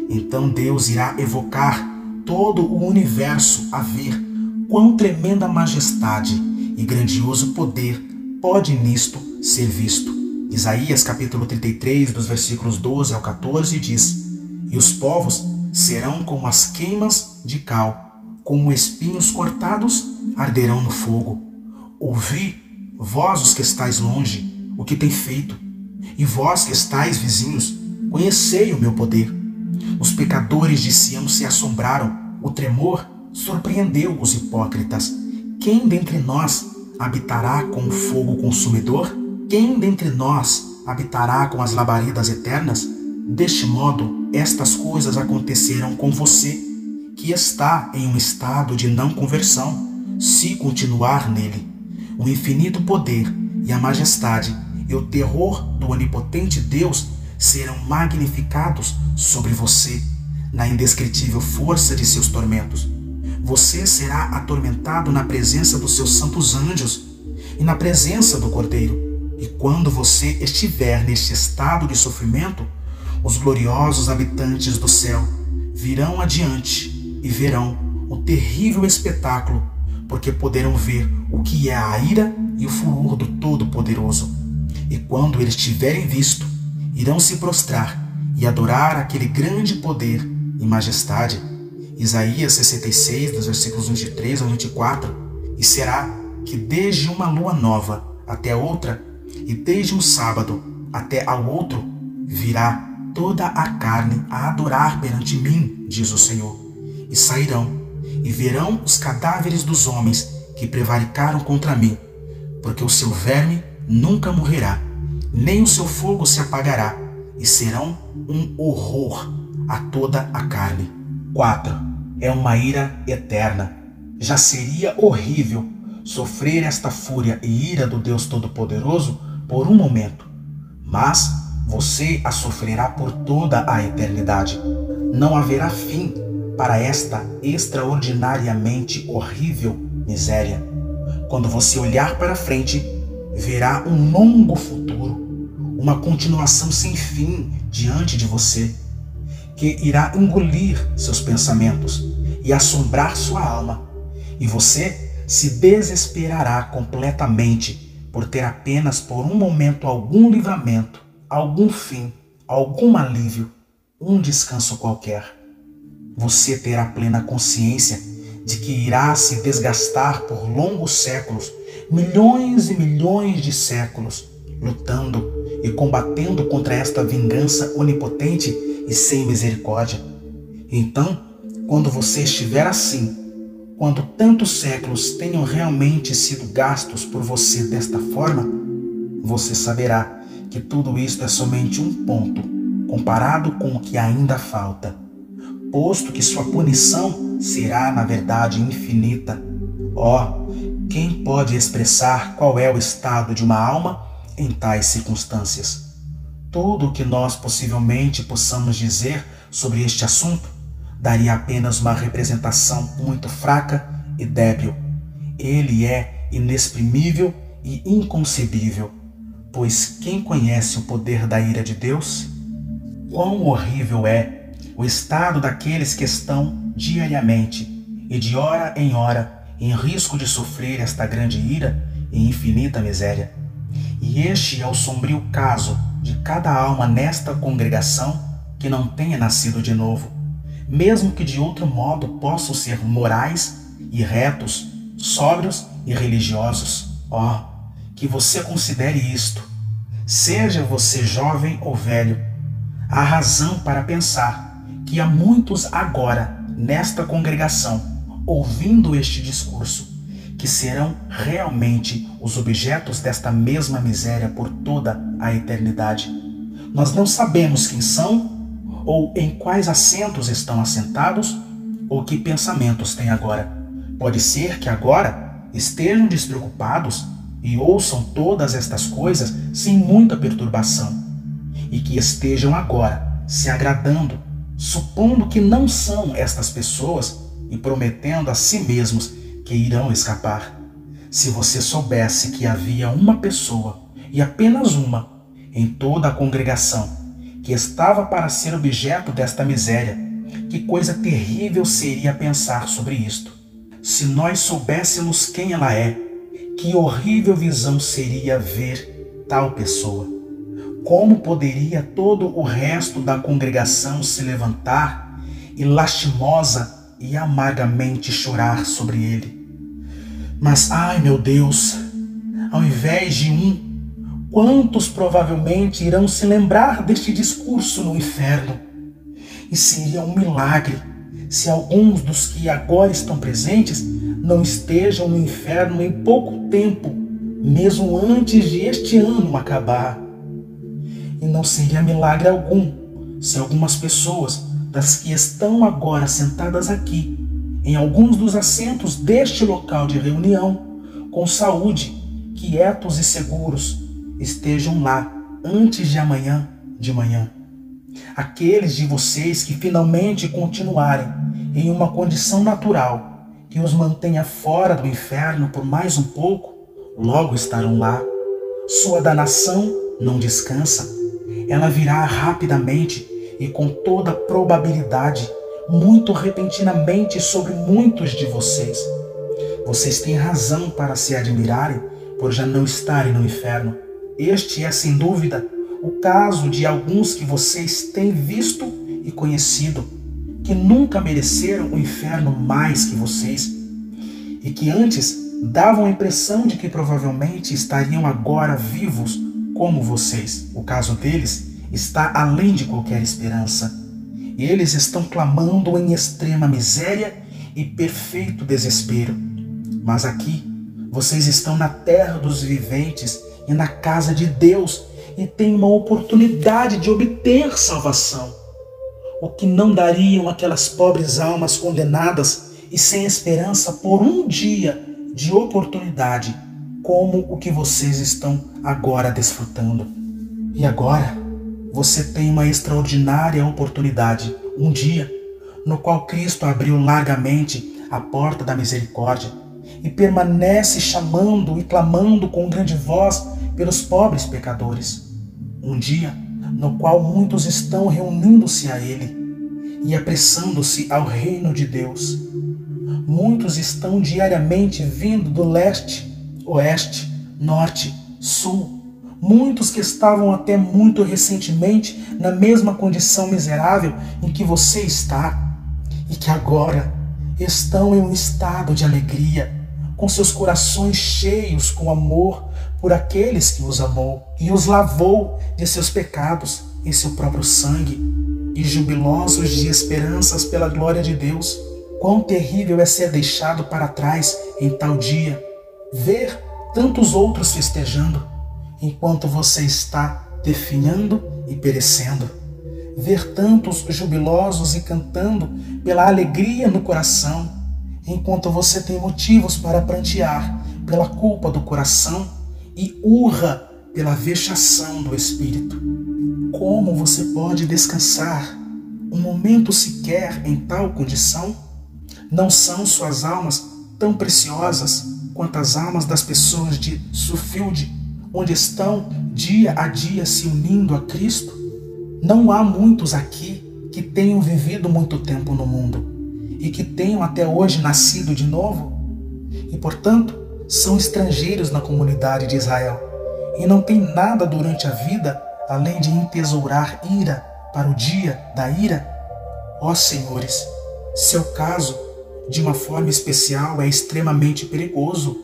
Então Deus irá evocar todo o universo a ver quão tremenda majestade e grandioso poder pode nisto ser visto. Isaías capítulo 33, dos versículos 12 ao 14 diz: E os povos serão como as queimas de cal, como espinhos cortados arderão no fogo. Ouvi, vós os que estáis longe, o que tem feito, e vós que estáis vizinhos, conhecei o meu poder. Os pecadores de Sião se assombraram, o tremor surpreendeu os hipócritas. Quem dentre nós habitará com o fogo consumidor? Quem dentre nós habitará com as labaredas eternas? Deste modo, estas coisas acontecerão com você, que está em um estado de não conversão, se continuar nele. O infinito poder e a majestade e o terror do onipotente Deus serão magnificados sobre você na indescritível força de seus tormentos. Você será atormentado na presença dos seus santos anjos e na presença do Cordeiro. E quando você estiver neste estado de sofrimento, os gloriosos habitantes do céu virão adiante e verão o terrível espetáculo, porque poderão ver o que é a ira e o furor do Todo-Poderoso. E quando eles tiverem visto, irão se prostrar e adorar aquele grande poder e majestade. Isaías 66, dos versículos 23 ao 24. E será que desde uma lua nova até outra, e desde um sábado até ao outro, virá toda a carne a adorar perante mim, diz o Senhor. E sairão, e verão os cadáveres dos homens que prevaricaram contra mim, porque o seu verme nunca morrerá nem o seu fogo se apagará, e serão um horror a toda a carne. 4. É uma ira eterna. Já seria horrível sofrer esta fúria e ira do Deus Todo-Poderoso por um momento, mas você a sofrerá por toda a eternidade. Não haverá fim para esta extraordinariamente horrível miséria. Quando você olhar para frente, verá um longo futuro, uma continuação sem fim diante de você, que irá engolir seus pensamentos e assombrar sua alma, e você se desesperará completamente por ter apenas por um momento algum livramento, algum fim, algum alívio, um descanso qualquer. Você terá plena consciência de que irá se desgastar por longos séculos, milhões e milhões de séculos, lutando e combatendo contra esta vingança onipotente e sem misericórdia. Então, quando você estiver assim, quando tantos séculos tenham realmente sido gastos por você desta forma, você saberá que tudo isto é somente um ponto comparado com o que ainda falta, posto que sua punição será, na verdade, infinita. Ó, oh, quem pode expressar qual é o estado de uma alma em tais circunstâncias? Tudo o que nós possivelmente possamos dizer sobre este assunto daria apenas uma representação muito fraca e débil. Ele é inexprimível e inconcebível, pois quem conhece o poder da ira de Deus? Quão horrível é o estado daqueles que estão diariamente e de hora em hora em risco de sofrer esta grande ira e infinita miséria. E este é o sombrio caso de cada alma nesta congregação que não tenha nascido de novo mesmo que de outro modo possam ser morais e retos, sóbrios e religiosos. Ó, oh, que você considere isto. Seja você jovem ou velho, há razão para pensar que há muitos agora nesta congregação ouvindo este discurso que serão realmente os objetos desta mesma miséria por toda a eternidade. Nós não sabemos quem são ou em quais assentos estão assentados, ou que pensamentos têm agora. Pode ser que agora estejam despreocupados e ouçam todas estas coisas sem muita perturbação, e que estejam agora se agradando, supondo que não são estas pessoas e prometendo a si mesmos que irão escapar. Se você soubesse que havia uma pessoa, e apenas uma, em toda a congregação, que estava para ser objeto desta miséria. Que coisa terrível seria pensar sobre isto. Se nós soubéssemos quem ela é, que horrível visão seria ver tal pessoa. Como poderia todo o resto da congregação se levantar e lastimosa e amargamente chorar sobre ele? Mas, ai meu Deus, ao invés de um Quantos provavelmente irão se lembrar deste discurso no inferno? E seria um milagre se alguns dos que agora estão presentes não estejam no inferno em pouco tempo, mesmo antes de este ano acabar. E não seria milagre algum se algumas pessoas das que estão agora sentadas aqui, em alguns dos assentos deste local de reunião, com saúde, quietos e seguros, estejam lá antes de amanhã de manhã. Aqueles de vocês que finalmente continuarem em uma condição natural que os mantenha fora do inferno por mais um pouco, logo estarão lá. Sua danação não descansa. Ela virá rapidamente e com toda probabilidade, muito repentinamente sobre muitos de vocês. Vocês têm razão para se admirarem por já não estarem no inferno este é, sem dúvida, o caso de alguns que vocês têm visto e conhecido, que nunca mereceram o inferno mais que vocês, e que antes davam a impressão de que provavelmente estariam agora vivos como vocês. O caso deles está além de qualquer esperança. Eles estão clamando em extrema miséria e perfeito desespero. Mas aqui, vocês estão na terra dos viventes e na casa de Deus, e têm uma oportunidade de obter salvação. O que não dariam aquelas pobres almas condenadas e sem esperança por um dia de oportunidade, como o que vocês estão agora desfrutando. E agora, você tem uma extraordinária oportunidade, um dia, no qual Cristo abriu largamente a porta da misericórdia e permanece chamando e clamando com grande voz pelos pobres pecadores. Um dia no qual muitos estão reunindo-se a Ele e apressando-se ao reino de Deus. Muitos estão diariamente vindo do leste, oeste, norte, sul. Muitos que estavam até muito recentemente na mesma condição miserável em que você está e que agora estão em um estado de alegria, com seus corações cheios com amor por aqueles que os amou e os lavou de seus pecados em seu próprio sangue, e jubilosos de esperanças pela glória de Deus. Quão terrível é ser deixado para trás em tal dia, ver tantos outros festejando, enquanto você está definhando e perecendo. Ver tantos jubilosos e cantando pela alegria no coração, enquanto você tem motivos para prantear pela culpa do coração e urra pela vexação do espírito. Como você pode descansar um momento sequer em tal condição? Não são suas almas tão preciosas quanto as almas das pessoas de Suffield, onde estão dia a dia se unindo a Cristo? Não há muitos aqui que tenham vivido muito tempo no mundo e que tenham até hoje nascido de novo e, portanto, são estrangeiros na comunidade de Israel e não têm nada durante a vida além de entesourar ira para o dia da ira? Ó senhores, seu caso, de uma forma especial, é extremamente perigoso.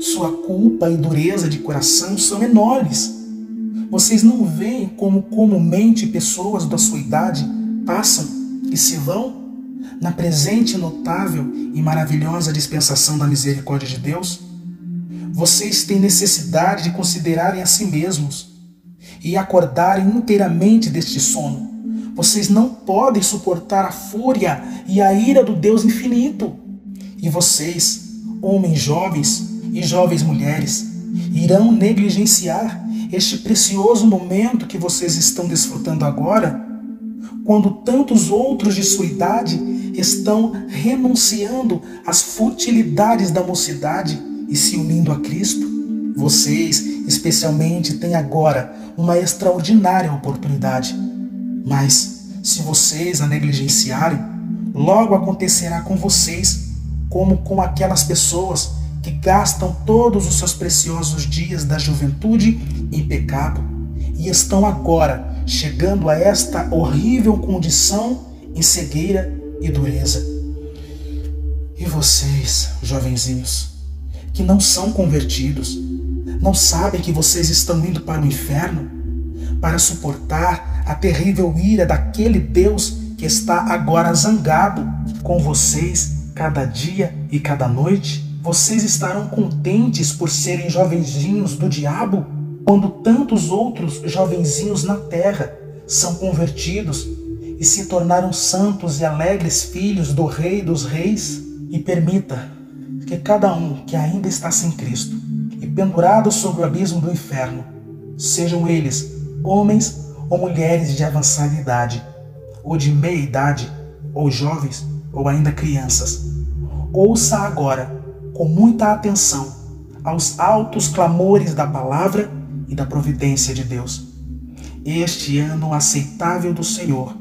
Sua culpa e dureza de coração são enormes. Vocês não veem como comumente pessoas da sua idade passam e se vão na presente notável e maravilhosa dispensação da misericórdia de Deus? vocês têm necessidade de considerarem a si mesmos e acordarem inteiramente deste sono. Vocês não podem suportar a fúria e a ira do Deus infinito. E vocês, homens jovens e jovens mulheres, irão negligenciar este precioso momento que vocês estão desfrutando agora, quando tantos outros de sua idade estão renunciando às futilidades da mocidade e se unindo a Cristo, vocês, especialmente, têm agora uma extraordinária oportunidade. Mas, se vocês a negligenciarem, logo acontecerá com vocês, como com aquelas pessoas que gastam todos os seus preciosos dias da juventude em pecado e estão agora chegando a esta horrível condição em cegueira e dureza. E vocês, jovenzinhos, que não são convertidos, não sabem que vocês estão indo para o inferno para suportar a terrível ira daquele Deus que está agora zangado com vocês cada dia e cada noite? Vocês estarão contentes por serem jovenzinhos do diabo, quando tantos outros jovenzinhos na terra são convertidos e se tornaram santos e alegres filhos do Rei dos Reis? E permita que cada um que ainda está sem Cristo e pendurado sobre o abismo do inferno, sejam eles homens ou mulheres de avançada idade, ou de meia idade, ou jovens, ou ainda crianças, ouça agora com muita atenção aos altos clamores da palavra e da providência de Deus. Este ano aceitável do Senhor,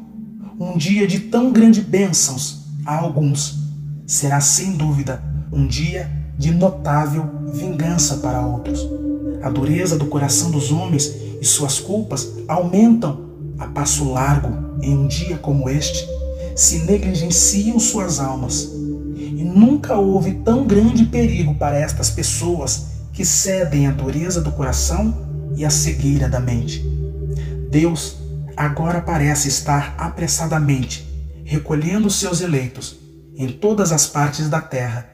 um dia de tão grande bênçãos a alguns, será sem dúvida um dia de notável vingança para outros. A dureza do coração dos homens e suas culpas aumentam a passo largo em um dia como este, se negligenciam suas almas. Nunca houve tão grande perigo para estas pessoas que cedem à dureza do coração e à cegueira da mente. Deus agora parece estar apressadamente recolhendo seus eleitos em todas as partes da terra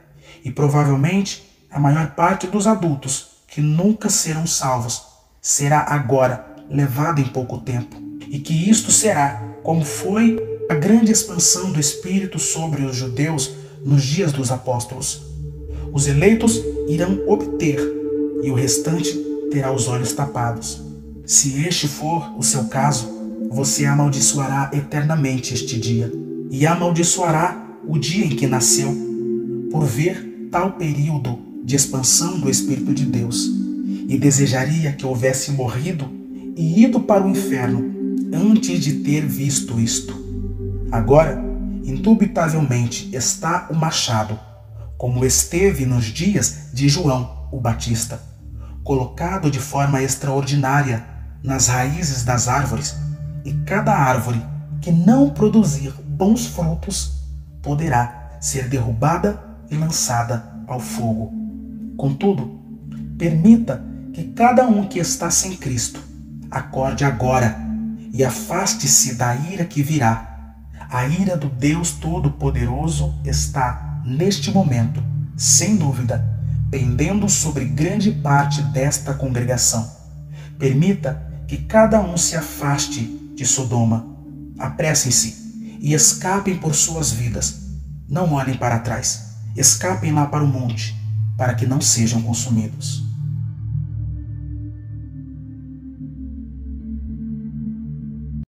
e provavelmente a maior parte dos adultos que nunca serão salvos será agora levada em pouco tempo, e que isto será como foi a grande expansão do Espírito sobre os judeus nos dias dos apóstolos. Os eleitos irão obter, e o restante terá os olhos tapados. Se este for o seu caso, você amaldiçoará eternamente este dia, e amaldiçoará o dia em que nasceu, por ver tal período de expansão do Espírito de Deus, e desejaria que houvesse morrido e ido para o inferno antes de ter visto isto. Agora, indubitavelmente, está o machado, como esteve nos dias de João o Batista, colocado de forma extraordinária nas raízes das árvores, e cada árvore que não produzir bons frutos poderá ser derrubada e lançada ao fogo. Contudo, permita que cada um que está sem Cristo acorde agora e afaste-se da ira que virá. A ira do Deus Todo-Poderoso está, neste momento, sem dúvida, pendendo sobre grande parte desta congregação. Permita que cada um se afaste de Sodoma. Apressem-se e escapem por suas vidas. Não olhem para trás. Escapem lá para o monte, para que não sejam consumidos.